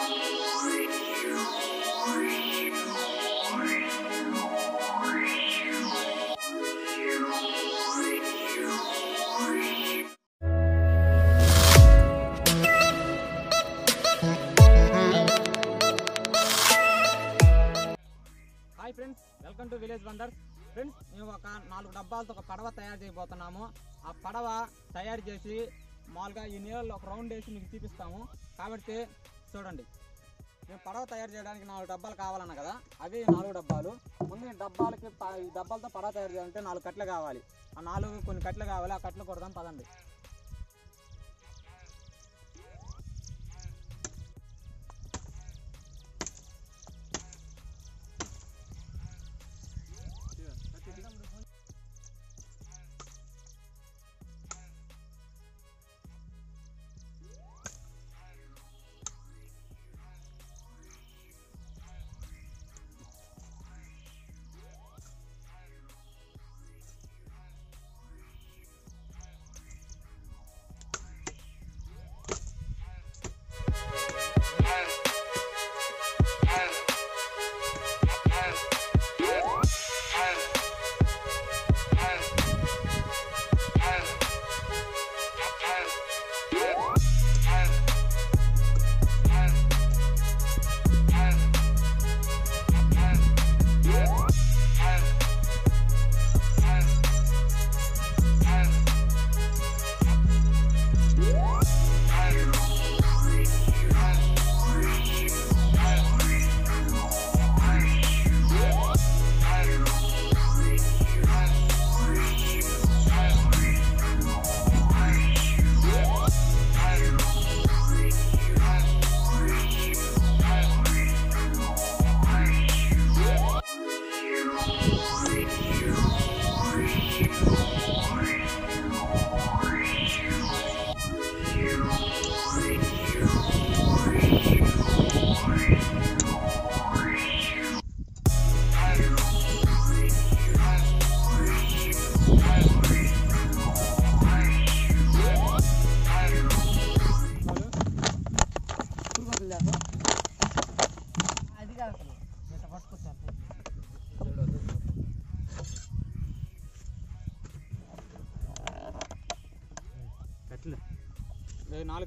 Hi friends welcome to village wonders friends మేము ఒక నాలుగు డబ్బాలతో ఒక పడవ తయారు చేయబోతున్నాము. ఆ పడవ తయారు చేసి మామూలుగా ఈ నీళ్ళలో ఒక రౌండ్ వేసి మీకు చూపిస్తాము. కాబట్టి చూడండి. మేము పడవ తయారు చేయడానికి నాలుగు డబ్బాలు కావాలన్న కదా అవి నాలుగు డబ్బాలు. ముందు ఈ డబ్బాలకి ప- ఈ డబ్బాలతో పడవ తయారు చేయాలంటే నాలుగు కట్టలు కావాలి. ఆ నాలుగు కొన్ని కట్టలు కావాలి ఆ కట్టలు కొడదాం పదండి.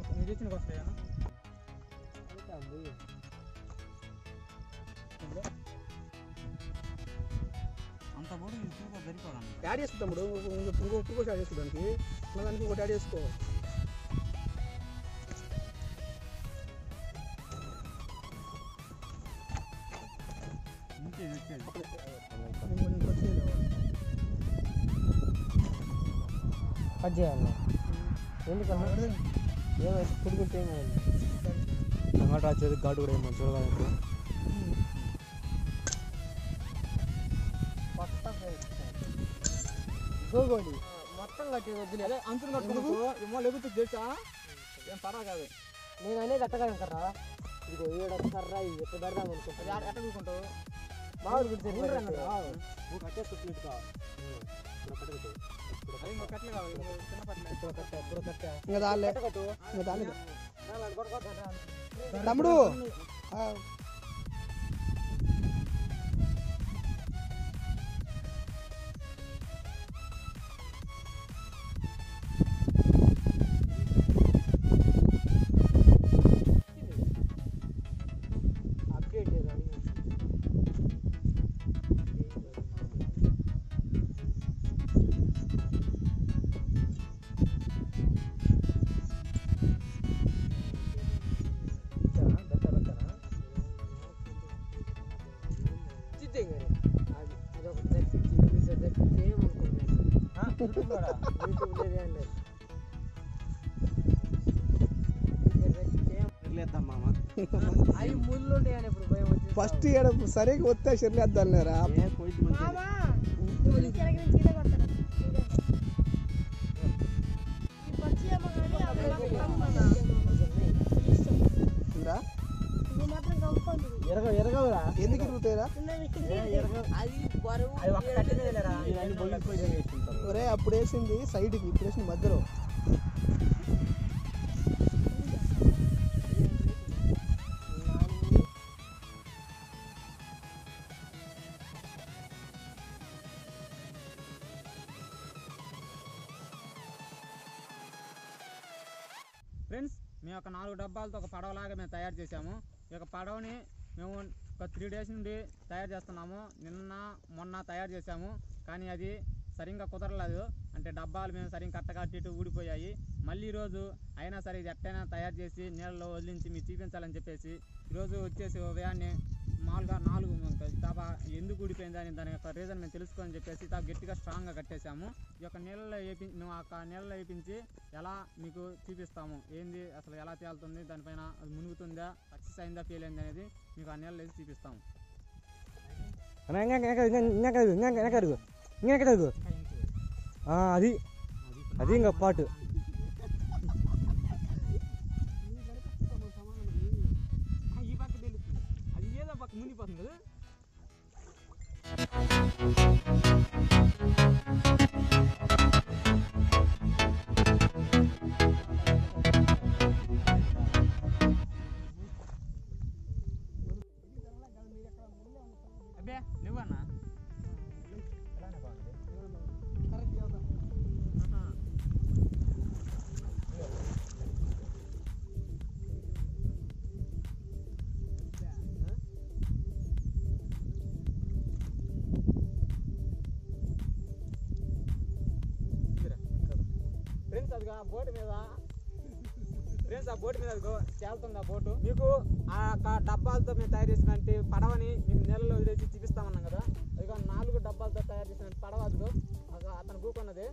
కాస్ట్లీ అయ్యాను అంత కూడా ఎక్కువగా సరిపోదండి యాడ్ చేస్తుంది తమ్ముడు ఇంకో ఇంకో యాడ్ చేసుకోవడానికి మన దానికి ఇంకోటి యాడ్ చేసుకో. కట్ చేయాలి ఎందుకన్నా ఏమైంది పుడుకుంటే ఏమైంది టమాటా వచ్చేది ఘాటు కూడా ఏమో చూడగలంటే మొత్తం గోగోడి మొత్తం కట్టి వద్దులే అదే అంచులు కట్టుకుంటూ ఏమో లేకపోతే తెలుసా ఏం పడా కాదు నేను అనేది అట్టగా కర్రా ఇదిగో ఏడ కర్రా ఇది ఎట్లా పెడదాం అనుకుంటా ఎట్ట కూకుంటావు మామిడి ఇప్పుడు కట్ట కట్ట ఇంకా దానిలే. ఇంకా తమ్ముడు లేదు ఏం లేదు వదిలేద్దాం మామ. అవి ముళ్ళు ఉంటాయని ఇప్పుడు భయం వచ్చింది ఫస్ట్ ఈడ సరిగ్గా వస్తే షెర్లేద్దాం లేరా ఎందుకు ఇరుగుతాయిరా? అది బరువు ఒరే అప్పుడు వేసింది సైడ్కి ఇప్పుడు వేసింది మధ్యలో. ఫ్రెండ్స్ మేము ఒక నాలుగు డబ్బాలతో ఒక పడవలాగా మేము తయారు చేసాము ఈ యొక్క పడవని మేము ఒక త్రీ డేస్ నుండి తయారు చేస్తున్నాము. నిన్న మొన్న తయారు చేసాము కానీ అది సరిగ్గా కుదరలేదు అంటే డబ్బాలు మేము సరిగ్గా కట్టగా అటు ఇటు ఊడిపోయాయి మళ్ళీ ఈరోజు అయినా సరే ఇది ఎట్టైనా తయారు చేసి నీళ్ళలో వదిలించి మీరు చూపించాలని చెప్పేసి ఈరోజు వచ్చేసి ఉదయాన్నే మామూలుగా నాలుగు దాబా ఎందుకు ఊడిపోయింది అని దాని యొక్క రీజన్ మేము తెలుసుకోని చెప్పేసి తా గట్టిగా స్ట్రాంగ్గా కట్టేశాము ఈ యొక్క నీళ్ళలో వేపి మేము ఆ యొక్క నీళ్ళలో వేపించి ఎలా మీకు చూపిస్తాము ఏంది అసలు ఎలా తేలుతుంది దానిపైన అది మునుగుతుందా సక్సెస్ అయిందా ఫెయిల్ అయింది అనేది మీకు ఆ నీళ్ళలో వేసి చూపిస్తాము అది అది ఇంకా పాటు ఈ పక్క తెలుస్తుంది అది ఏదో పక్క మునిగిపోతుంది కదా ఆ బోటు మీద. ఫ్రెండ్స్ ఆ బోటు మీద తేలుతుంది ఆ బోటు. మీకు ఆ యొక్క డబ్బాలతో మేము తయారు చేసినటువంటి పడవని మీకు నీళ్ళలో వదిలేసి చూపిస్తామన్నాం కదా. అదిగో నాలుగు డబ్బాలతో తయారు చేసిన పడవ అదిగో. అతను కూకున్నది.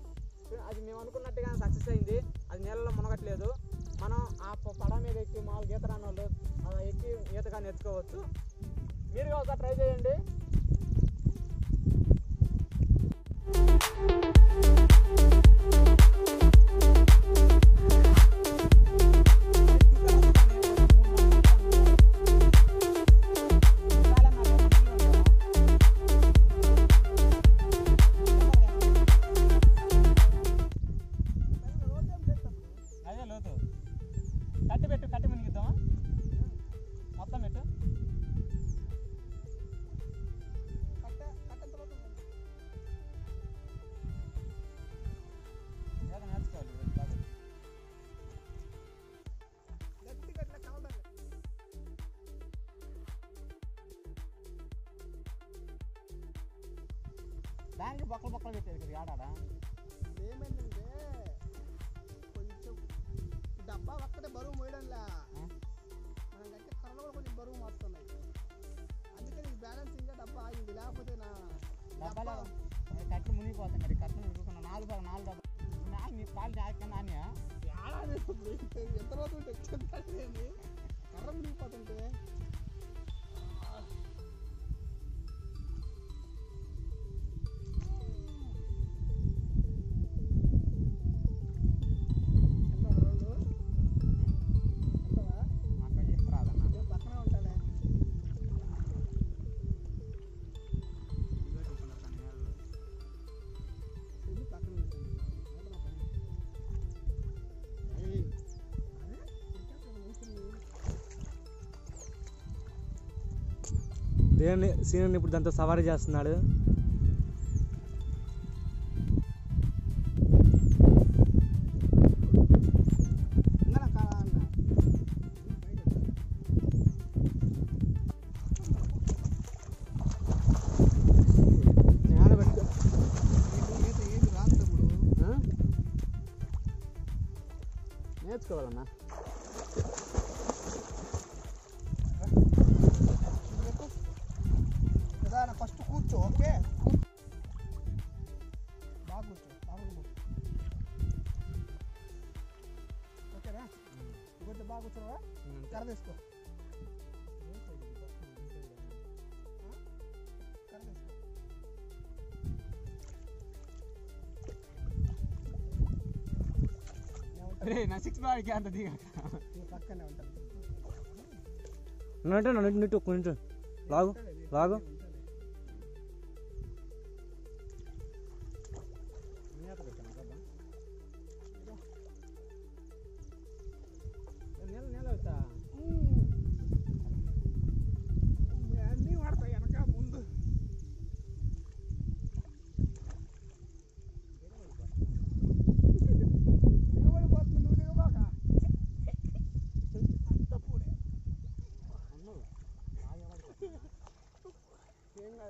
అది మేము అనుకున్నట్టుగా సక్సెస్ అయింది. అది నీళ్ళలో మునగట్లేదు. మనం ఆ పడవ మీద ఎక్కి మామూలు ఈత రాని వాళ్ళు అలా ఎక్కి ఈతగా నేర్చుకోవచ్చు. మీరు ఒకసారి ట్రై చేయండి. అదే లోతు కట్టి పెట్టు కట్టి మునిగిద్దామా మొత్తం పెట్టు. ఏదో నేర్చుకోవాలి బాబు. దానికి బొక్కలు బొక్కలు పెట్టేది కదా ఆడాడా? లేకపోతే నా డబ్బాలో కట్లు మునిగిపోతున్నాడు కట్లు మునిగిపోతున్నా నాలుగు నాలుగు డబ్బా నా మీ పాలు నాణ్య ఏడాది ఎంత తెచ్చింది కర్ర మునిగిపోతుంటే. దేని సీనియర్ ఇప్పుడు దాంతో సవారీ చేస్తున్నాడు. నేర్చుకోవాలన్నా. కర్ర వేసుకో రే నా సిక్స్ బాడీకి అంత దిగ. పక్కనే లాగు లాగు. ఏం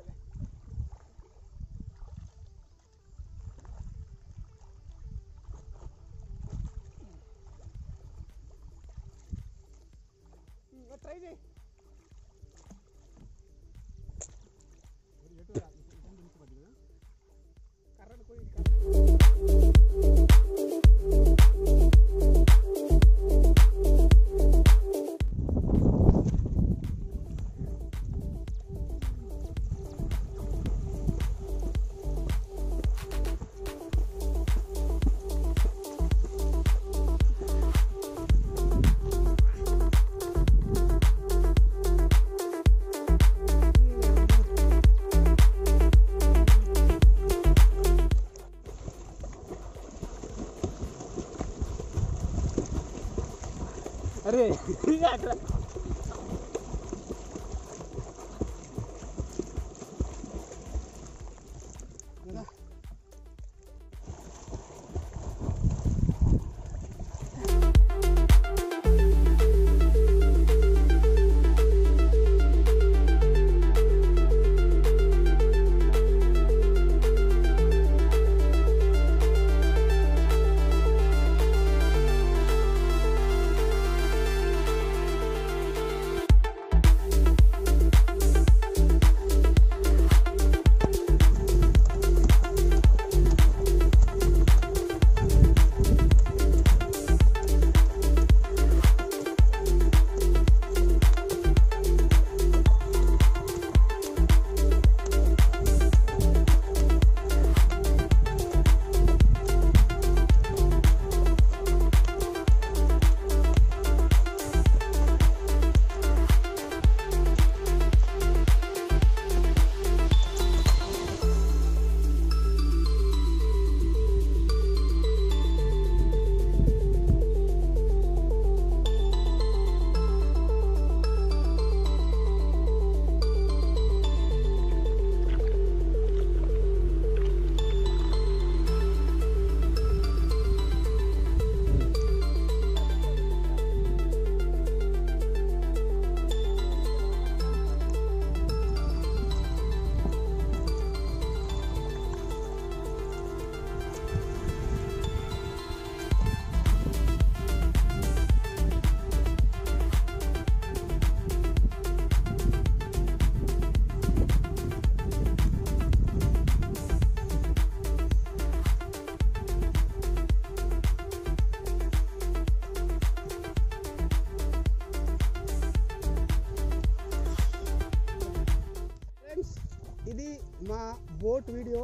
మా బోట్ వీడియో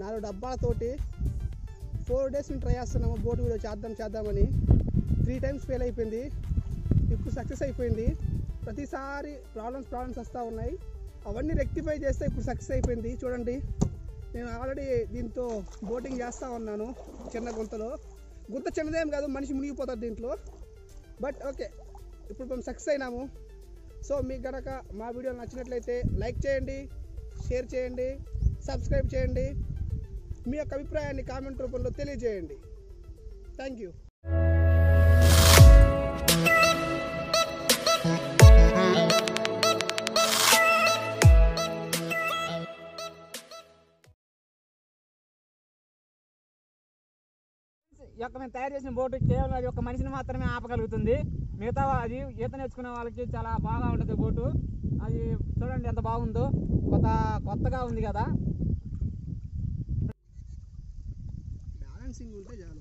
నాలుగు డబ్బాలతోటి ఫోర్ డేస్ నుంచి ట్రై చేస్తున్నాము బోట్ వీడియో చేద్దాం చేద్దామని. త్రీ టైమ్స్ ఫెయిల్ అయిపోయింది. ఇప్పుడు సక్సెస్ అయిపోయింది. ప్రతిసారి ప్రాబ్లమ్స్ ప్రాబ్లమ్స్ వస్తూ ఉన్నాయి. అవన్నీ రెక్టిఫై చేస్తే ఇప్పుడు సక్సెస్ అయిపోయింది. చూడండి నేను ఆల్రెడీ దీంతో బోటింగ్ చేస్తూ ఉన్నాను చిన్న గుంతలో. గుంత చిన్నదేం కాదు మనిషి మునిగిపోతారు దీంట్లో. బట్ ఓకే ఇప్పుడు మేము సక్సెస్ అయినాము. సో మీకు కనుక మా వీడియో నచ్చినట్లయితే లైక్ చేయండి. షేర్ చేయండి సబ్స్క్రైబ్ చేయండి. మీ యొక్క అభిప్రాయాన్ని కామెంట్ రూపంలో తెలియజేయండి. థ్యాంక్ యూ యొక్క మేము తయారు చేసిన బోటు కేవలం అది ఒక మనిషిని మాత్రమే ఆపగలుగుతుంది. మిగతా అది ఈత నేర్చుకునే వాళ్ళకి చాలా బాగా ఉంటుంది బోటు. అది చూడండి ఎంత బాగుందో. కొత్త కొత్తగా ఉంది కదా. బ్యాలెన్సింగ్ ఉంటే చాలు.